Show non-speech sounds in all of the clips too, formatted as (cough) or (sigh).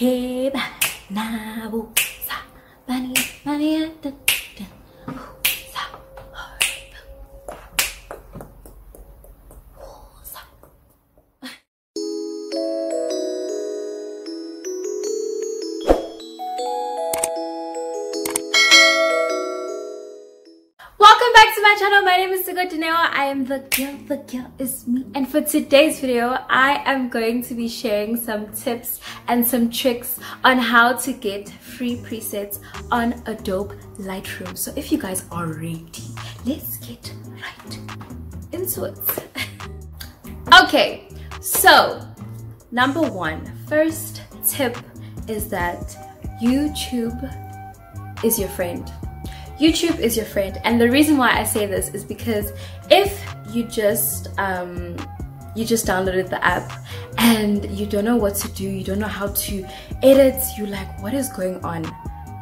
Hey, ba, na, bu, name is Deneo. I am the girl. The girl is me. And for today's video, I am going to be sharing some tips and some tricks on how to get free presets on Adobe Lightroom. So if you guys are ready, let's get right into it. (laughs) okay, so number one, first tip is that YouTube is your friend. YouTube is your friend, and the reason why I say this is because if you just um, you just downloaded the app and you don't know what to do, you don't know how to edit, you like what is going on?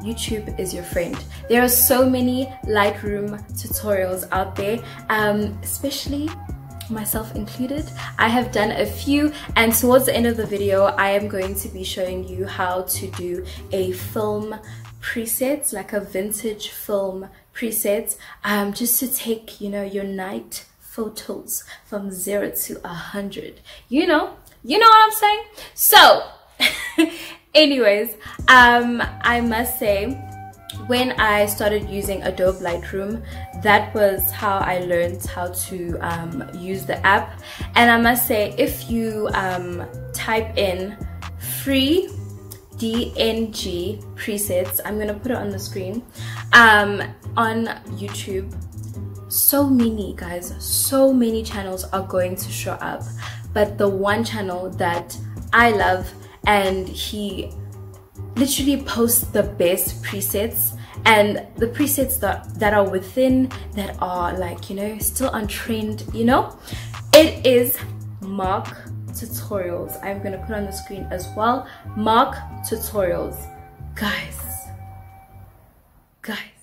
YouTube is your friend. There are so many Lightroom tutorials out there, um, especially myself included. I have done a few and towards the end of the video I am going to be showing you how to do a film presets like a vintage film presets um, just to take you know your night photos from zero to a hundred you know you know what i'm saying so (laughs) anyways um i must say when I started using Adobe Lightroom, that was how I learned how to um, use the app. And I must say, if you um, type in free DNG presets, I'm gonna put it on the screen, um, on YouTube, so many guys, so many channels are going to show up. But the one channel that I love and he literally posts the best presets and the presets that that are within that are like you know still on trend you know? It is Marc tutorials. I'm gonna put on the screen as well. Marc tutorials. Guys. Guys.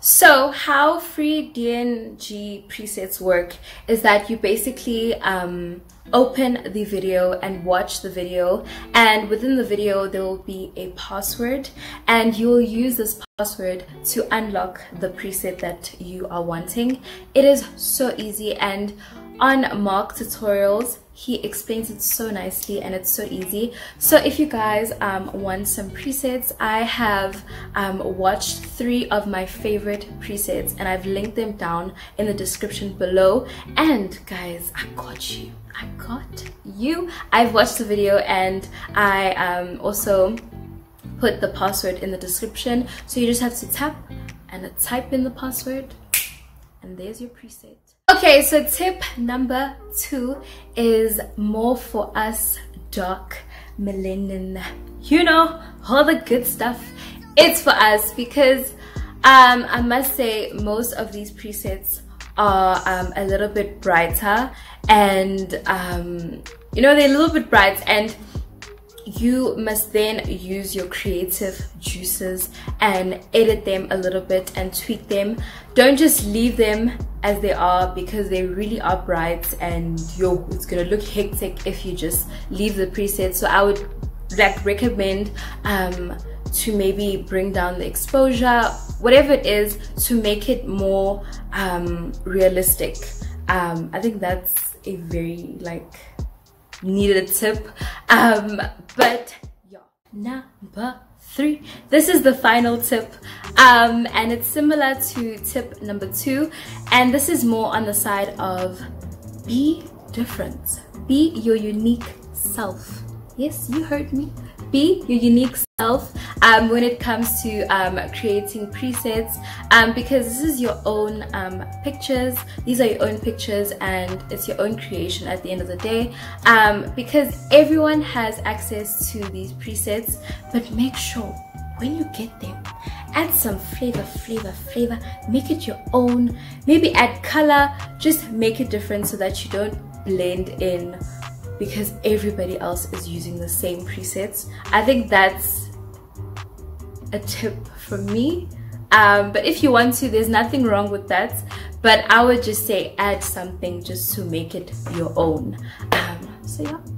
So how free dng presets work is that you basically um open the video and watch the video and within the video there will be a password and you will use this password to unlock the preset that you are wanting. It is so easy and on Marc tutorials he explains it so nicely and it's so easy. So if you guys um, want some presets i have um, watched three of my favorite presets and i've linked them down in the description below. And guys i got you. I got you. I've watched the video and i um, also put the password in the description. So you just have to tap and type in the password and there's your preset okay so tip number two is more for us dark melanin you know all the good stuff it's for us because um, i must say most of these presets are um, a little bit brighter and um, you know they're a little bit bright and you must then use your creative juices and edit them a little bit and tweak them. Don't just leave them as they are because they're really are bright and yo it's gonna look hectic if you just leave the preset. So i would like recommend um to maybe bring down the exposure whatever it is to make it more um realistic. Um i think that's a very like needed tip. Um but yeah. Number three. This is the final tip um and it's similar to tip number two. And this is more on the side of be different. Be your unique self. Yes you heard me. Be your unique self um, when it comes to um, creating presets. Um, because this is your own um, pictures. These are your own pictures and it's your own creation at the end of the day. Um, because everyone has access to these presets but make sure when you get them add some flavor flavor flavor make it your own maybe add color just make it different so that you don't blend in because everybody else is using the same presets. I think that's a tip from me. Um, but if you want to, there's nothing wrong with that. But I would just say add something just to make it your own. Um, so yeah.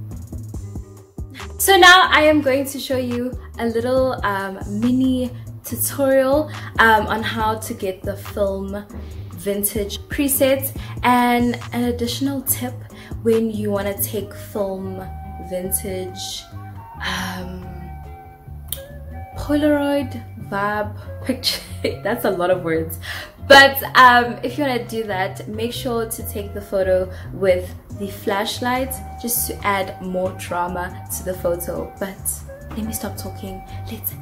So now I am going to show you a little um, mini tutorial um, on how to get the film vintage presets and an additional tip when you want to take film vintage um, Polaroid vibe (laughs) picture. That's a lot of words. But um, if you want to do that make sure to take the photo with the flashlight just to add more drama to the photo. But let me stop talking. Let's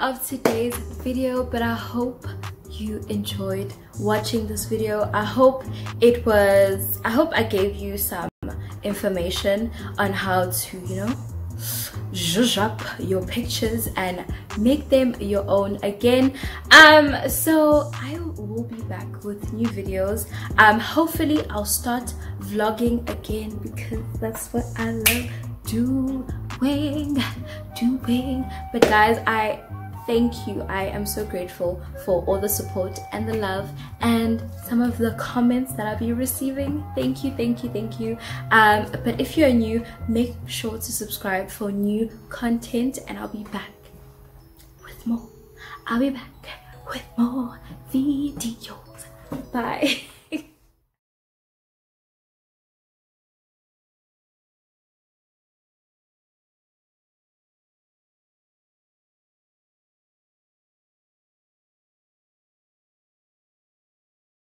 of today's video but i hope you enjoyed watching this video. I hope it was i hope i gave you some information on how to you know zhuzh up your pictures and make them your own again. Um so i will be back with new videos. Um hopefully i'll start vlogging again because that's what i love doing doing. But guys i thank you. I am so grateful for all the support and the love and some of the comments that i'll be receiving. Thank you thank you thank you. Um, but if you're new make sure to subscribe for new content and i'll be back with more. I'll be back with more videos. (laughs) Bye (laughs)